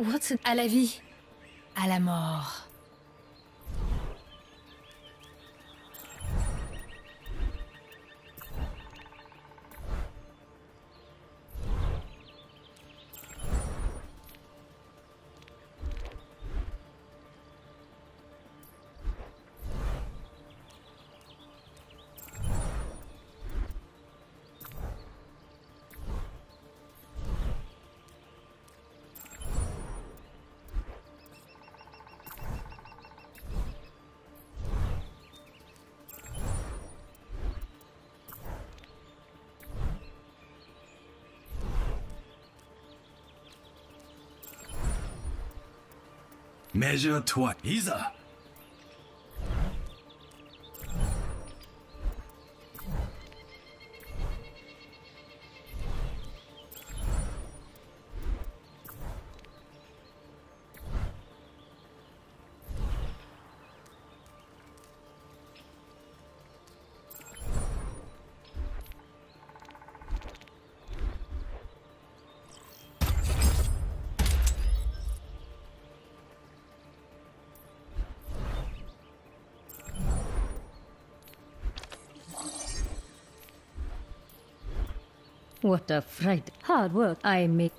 What's à la vie À la mort. Measure toi, い What a fright. Hard work I make.